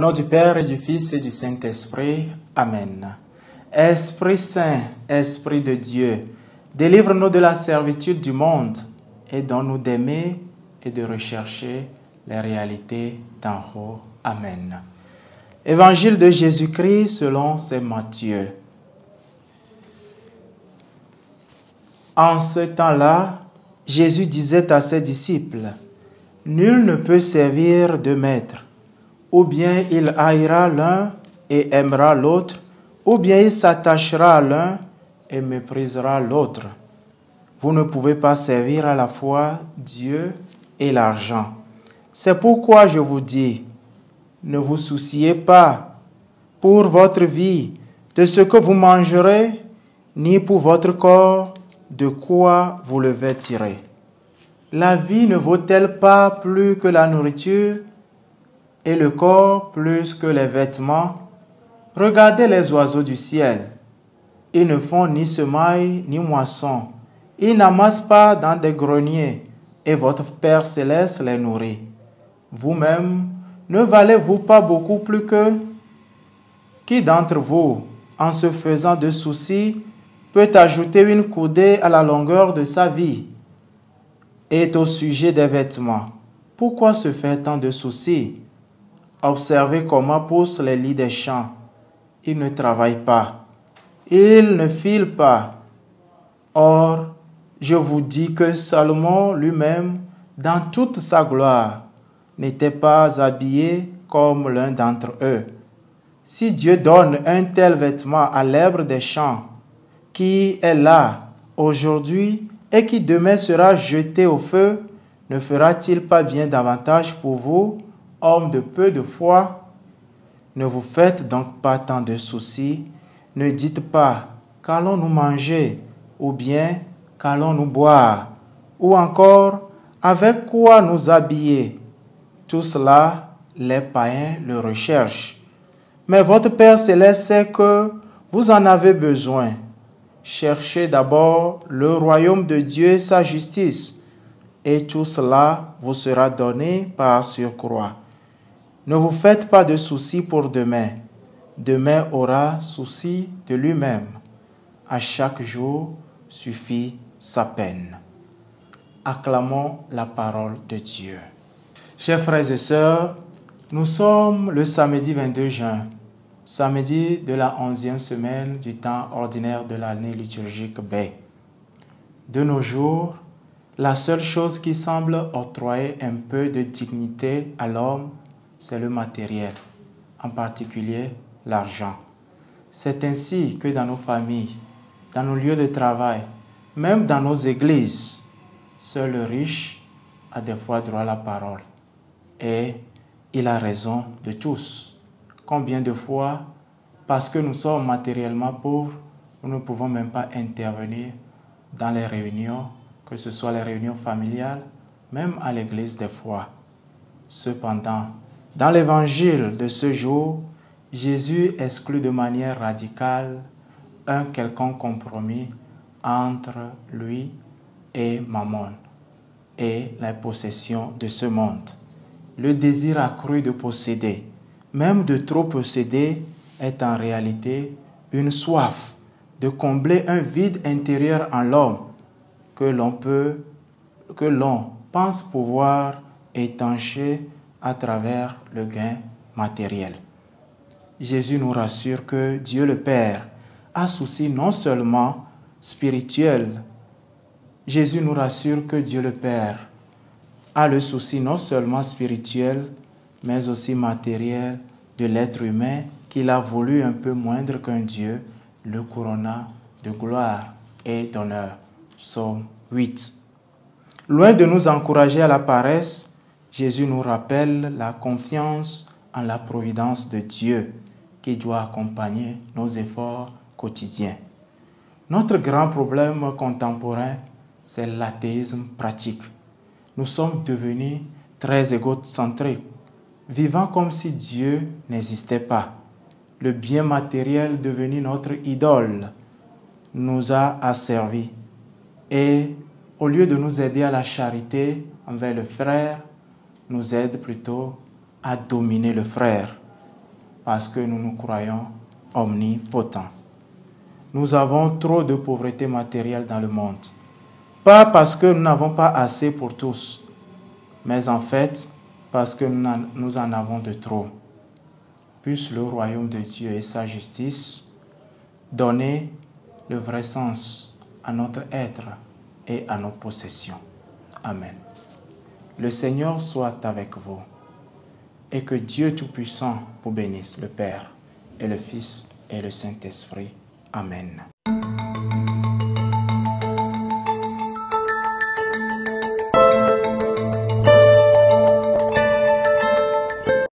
Au nom du Père et du Fils et du Saint-Esprit. Amen. Esprit Saint, Esprit de Dieu, délivre-nous de la servitude du monde et donne-nous d'aimer et de rechercher les réalités d'en haut. Amen. Évangile de Jésus-Christ selon Saint Matthieu. En ce temps-là, Jésus disait à ses disciples, Nul ne peut servir de maître. Ou bien il haïra l'un et aimera l'autre, ou bien il s'attachera à l'un et méprisera l'autre. Vous ne pouvez pas servir à la fois Dieu et l'argent. C'est pourquoi je vous dis, ne vous souciez pas pour votre vie de ce que vous mangerez, ni pour votre corps de quoi vous le vêtirez. La vie ne vaut-elle pas plus que la nourriture et le corps plus que les vêtements Regardez les oiseaux du ciel. Ils ne font ni semaille ni moisson. Ils n'amassent pas dans des greniers et votre Père céleste les nourrit. Vous-même, ne valez-vous pas beaucoup plus que? Qui d'entre vous, en se faisant de soucis, peut ajouter une coudée à la longueur de sa vie? Et au sujet des vêtements, pourquoi se faire tant de soucis? Observez comment poussent les lits des champs. Ils ne travaillent pas. Ils ne filent pas. Or, je vous dis que Salomon lui-même, dans toute sa gloire, n'était pas habillé comme l'un d'entre eux. Si Dieu donne un tel vêtement à l'herbe des champs, qui est là aujourd'hui et qui demain sera jeté au feu, ne fera-t-il pas bien davantage pour vous, hommes de peu de foi Ne vous faites donc pas tant de soucis, ne dites pas qu'allons-nous manger, ou bien qu'allons-nous boire, ou encore avec quoi nous habiller? Tout cela, les païens le recherchent. Mais votre Père céleste sait que vous en avez besoin. Cherchez d'abord le royaume de Dieu et sa justice, et tout cela vous sera donné par surcroît. Ne vous faites pas de soucis pour demain. Demain aura souci de lui-même. À chaque jour suffit sa peine. Acclamons la parole de Dieu. Chers frères et sœurs, nous sommes le samedi 22 juin samedi de la onzième semaine du temps ordinaire de l'année liturgique B. De nos jours, la seule chose qui semble octroyer un peu de dignité à l'homme, c'est le matériel, en particulier l'argent. C'est ainsi que dans nos familles, dans nos lieux de travail, même dans nos églises, seul le riche a des fois droit à la parole. Et il a raison de tous. Combien de fois, parce que nous sommes matériellement pauvres, nous ne pouvons même pas intervenir dans les réunions, que ce soit les réunions familiales, même à l'église des fois. Cependant, dans l'évangile de ce jour, Jésus exclut de manière radicale un quelconque compromis entre lui et Mammon et la possession de ce monde. Le désir accru de posséder même de trop posséder, est en réalité une soif de combler un vide intérieur en l'homme que l'on peut, que l'on pense pouvoir étancher à travers le gain matériel. Jésus nous rassure que Dieu le Père a souci non seulement spirituel, Jésus nous rassure que Dieu le Père a le souci non seulement spirituel, mais aussi matériel de l'être humain qu'il a voulu un peu moindre qu'un Dieu, le couronna de gloire et d'honneur. Psaume 8. Loin de nous encourager à la paresse, Jésus nous rappelle la confiance en la providence de Dieu qui doit accompagner nos efforts quotidiens. Notre grand problème contemporain, c'est l'athéisme pratique. Nous sommes devenus très égocentriques vivant comme si Dieu n'existait pas. Le bien matériel devenu notre idole nous a asservis. Et au lieu de nous aider à la charité envers le frère, nous aide plutôt à dominer le frère. parce que nous nous croyons omnipotents. Nous avons trop de pauvreté matérielle dans le monde. Pas parce que nous n'avons pas assez pour tous, mais en fait parce que nous en avons de trop. Puisse le royaume de Dieu et sa justice donner le vrai sens à notre être et à nos possessions. Amen. Le Seigneur soit avec vous et que Dieu Tout-Puissant vous bénisse, le Père et le Fils et le Saint-Esprit. Amen.